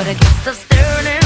but against the stern